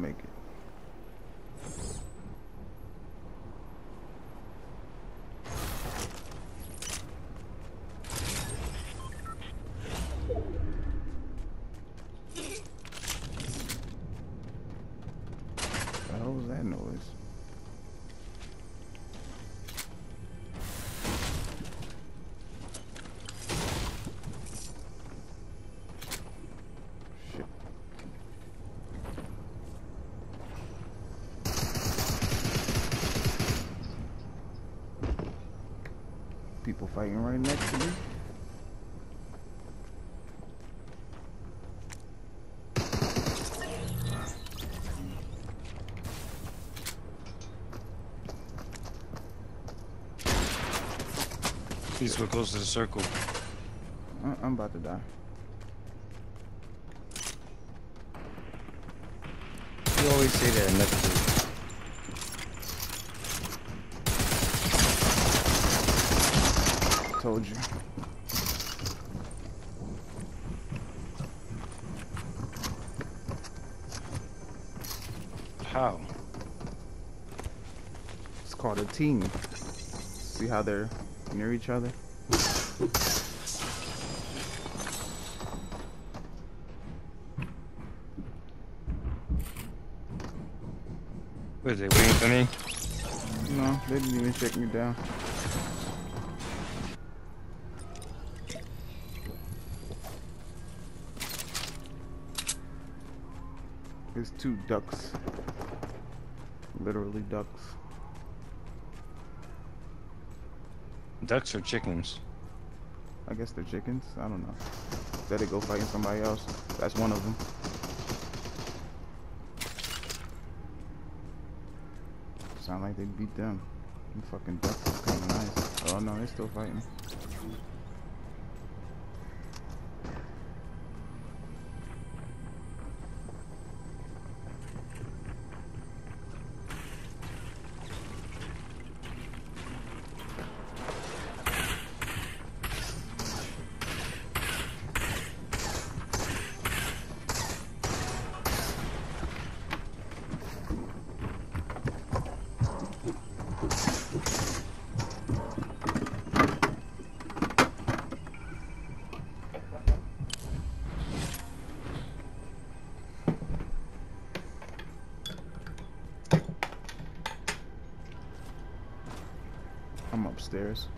make it. The hell was that noise? Shit. People fighting right next to me. Please go close to the circle. I- I'm about to die. You always say that next to Told you. How? It's called a team. See how they're near each other? What is they waiting for me? No, they didn't even shake me down. Two ducks. Literally ducks. Ducks or chickens? I guess they're chickens. I don't know. Said they go fighting somebody else. That's one of them. Sound like they beat them. Them fucking ducks is kind of nice. Oh no, they're still fighting. Upstairs.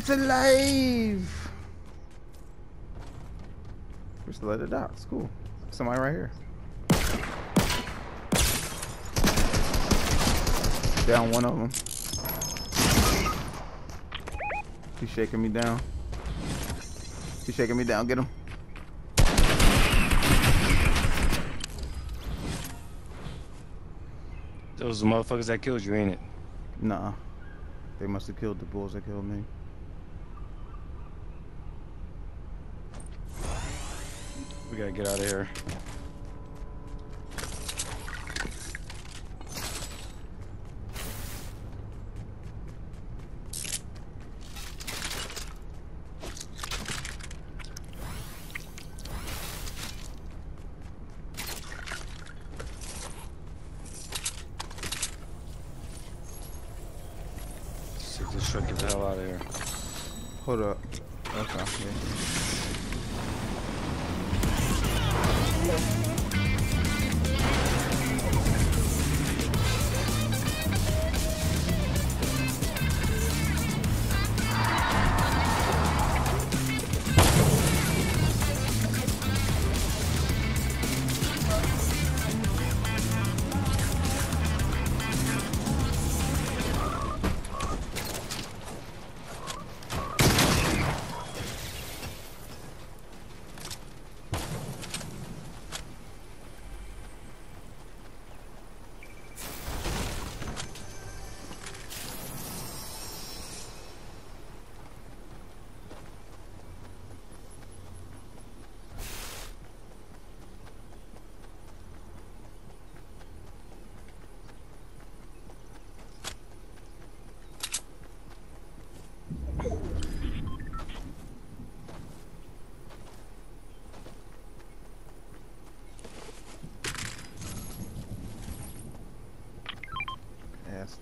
It's alive! We're still at the dock. It's cool. Somebody right here. Down one of them. He's shaking me down. He's shaking me down. Get him. Those motherfuckers that killed you, ain't it? Nah. They must have killed the bulls that killed me. Gotta get out of here. Truck get the hell out of here. Hold up. Okay. Yeah. Gas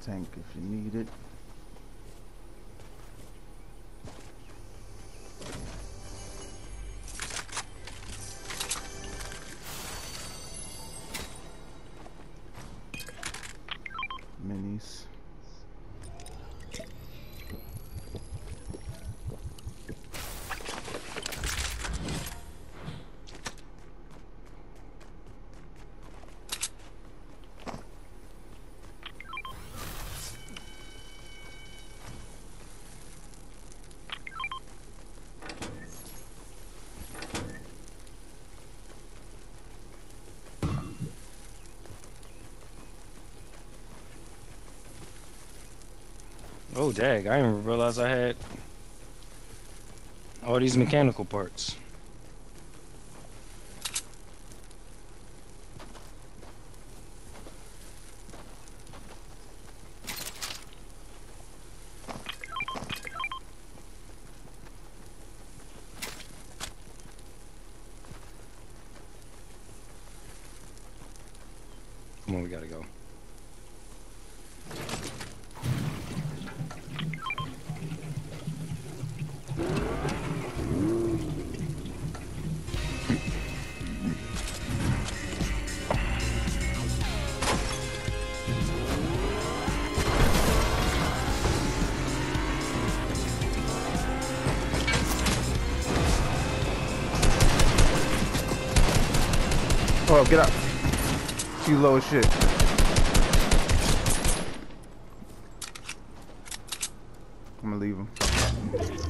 tank if you need it. Oh, dag. I didn't realize I had all these mechanical parts. Come on, we gotta go. Oh, get up. You low as shit. I'm gonna leave him.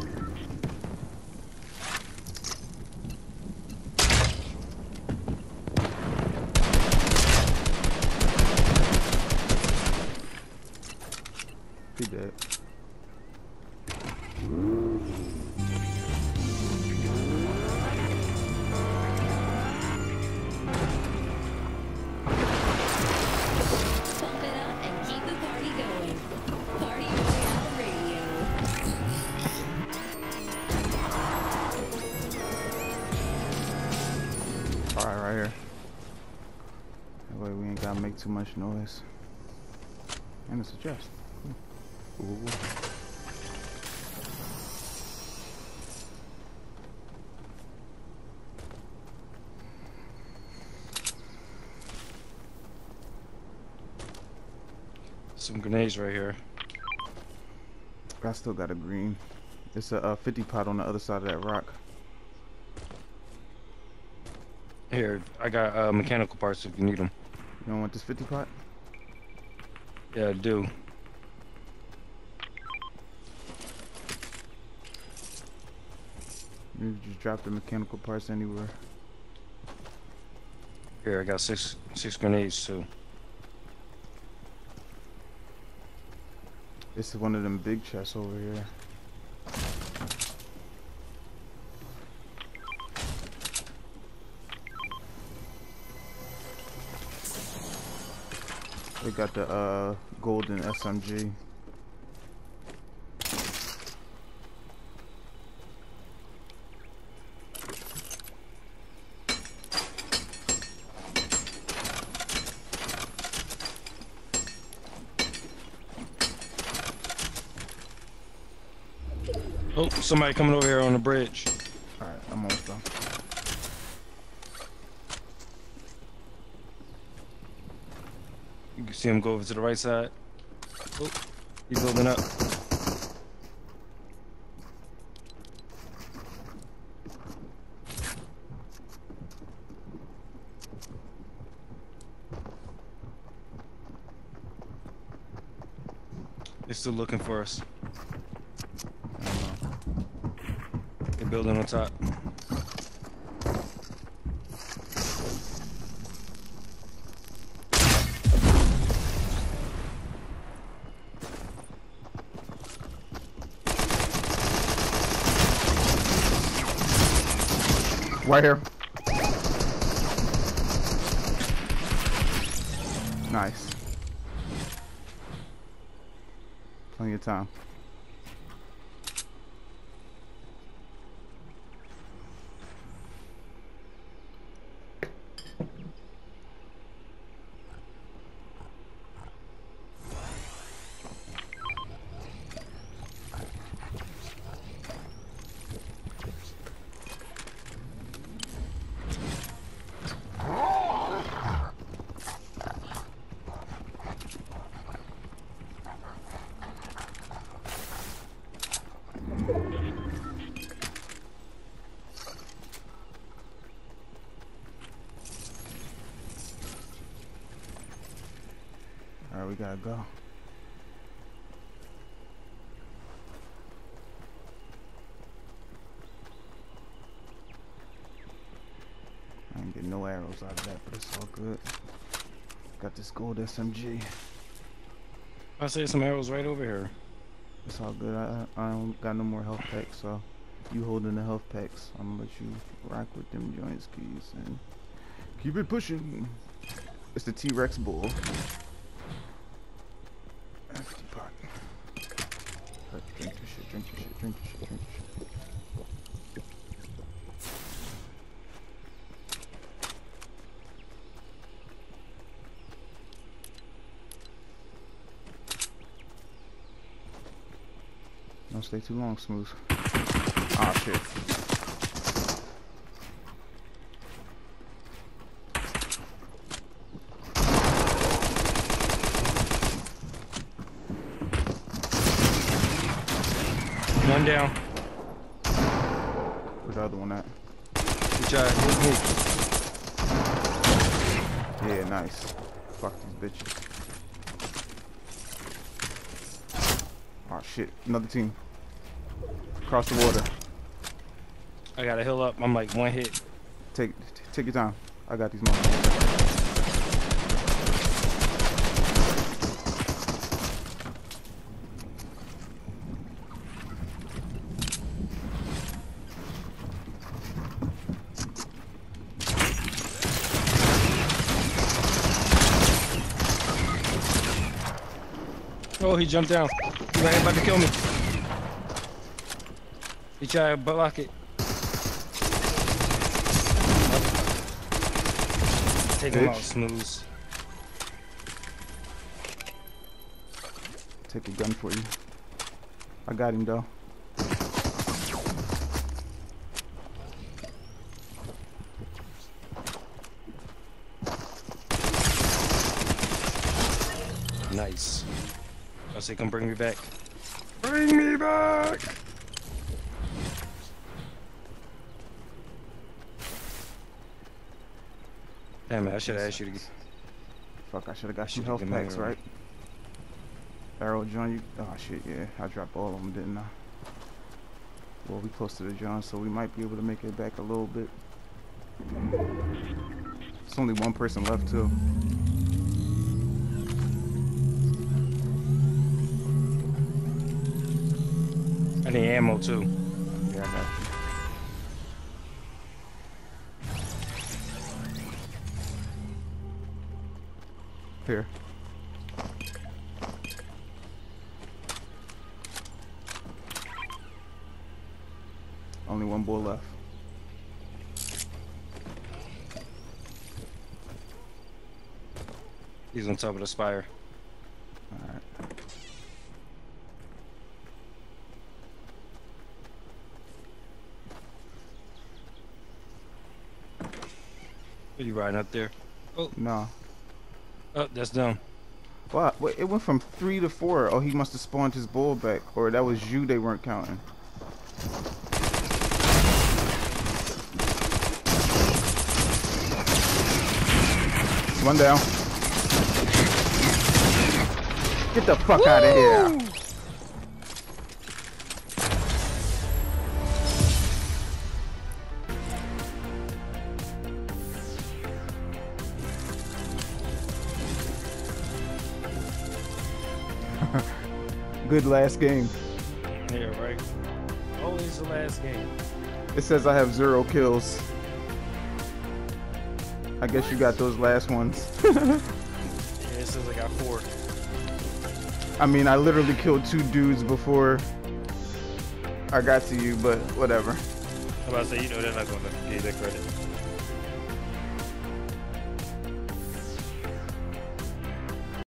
Much noise. And it's a chest. Ooh. Some grenades right here. I still got a green. It's a, uh 50 pot on the other side of that rock. Here, I got uh, mechanical parts if you need them. You don't want this 50 pot? Yeah, I do. You just drop the mechanical parts anywhere. Here, I got six six grenades too. This is one of them big chests over here. They got the uh golden SMG. Oh, somebody coming over here on the bridge. Alright, I'm almost done. You can see him go over to the right side. Oh, he's building up. They're still looking for us. They're building on top. Right here. Nice. Plenty of time. Alright, we gotta go. I ain't getting no arrows out of that, but it's all good. Got this gold SMG. I say some arrows right over here. It's all good. I I don't got no more health packs, so you holding the health packs. I'm gonna let you rock with them joints keys and keep it pushing. It's the T-Rex bull. Drink your shit, drink your shit, drink your shit, drink stay too long, Smooth. Ah, shit. One down. Where's the other one at? Good job. Move, move. Yeah, nice. Fuck these bitches. Oh shit, another team. Across the water. I gotta heal up. I'm like one hit. Take t- take your time. I got these motherfuckers. Oh, he jumped down. He's like, about to kill me. He tried to block it. Take him out, Bitch. smooth. Take a gun for you. I got him though. Nice. I say, come bring me back. Bring me back! Damn it, I should have asked you to get. Fuck, I should have got you Should've health packs, a- right? Arrow John, you. Oh shit, yeah. I dropped all of them, didn't I? Well, we close to the John, so we might be able to make it back a little bit. It's only one person left, too. I need ammo too. Yeah, here. Only one bull left. He's on top of the spire. Alright. Are you riding up there? Oh. No. Oh, that's down. Wow, wait, it went from three to four. Oh, he must have spawned his bull back. Or that was you they weren't counting. One down. Get the fuck out of here. Good last game. Yeah, right. Always the last game. It says I have zero kills. I guess you got those last ones. Yeah, it says I got four. I mean, I literally killed two dudes before I got to you, but whatever. I'm about to say, you know, they're not gonna give you that credit.